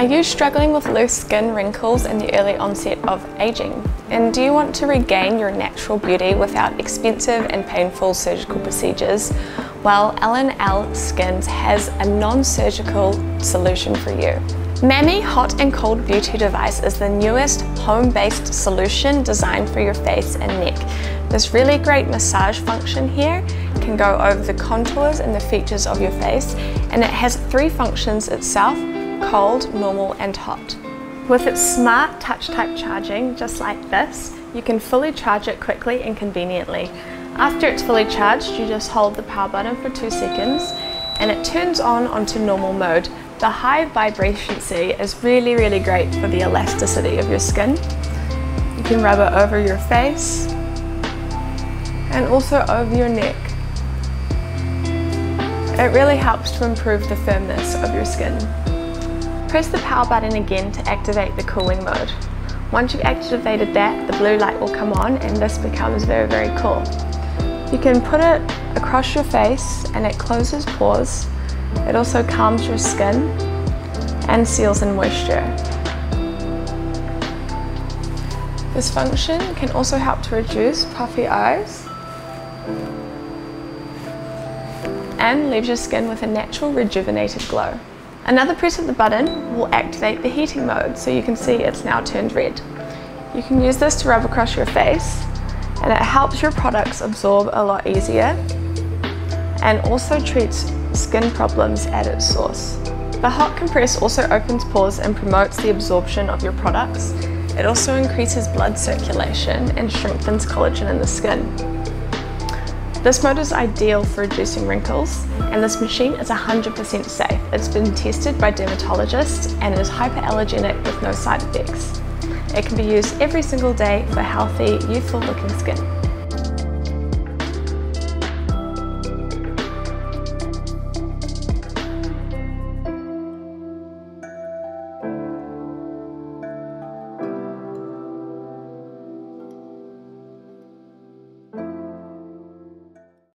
Are you struggling with loose skin, wrinkles and the early onset of aging? And do you want to regain your natural beauty without expensive and painful surgical procedures? Well, L&L Skins has a non-surgical solution for you. Mami Hot and Cold Beauty device is the newest home-based solution designed for your face and neck. This really great massage function here can go over the contours and the features of your face and it has three functions itself cold, normal and hot. With its smart touch type charging, just like this, you can fully charge it quickly and conveniently. After it's fully charged, you just hold the power button for two seconds and it turns on onto normal mode. The high vibrancy is really, really great for the elasticity of your skin. You can rub it over your face and also over your neck. It really helps to improve the firmness of your skin. Press the power button again to activate the cooling mode. Once you've activated that, the blue light will come on and this becomes very, very cool. You can put it across your face and it closes pores. It also calms your skin and seals in moisture. This function can also help to reduce puffy eyes and leaves your skin with a natural rejuvenated glow. Another press of the button will activate the heating mode so you can see it's now turned red. You can use this to rub across your face and it helps your products absorb a lot easier and also treats skin problems at its source. The hot compress also opens pores and promotes the absorption of your products. It also increases blood circulation and strengthens collagen in the skin. This mode is ideal for reducing wrinkles and this machine is 100% safe. It's been tested by dermatologists and is hypoallergenic with no side effects. It can be used every single day for healthy, youthful looking skin.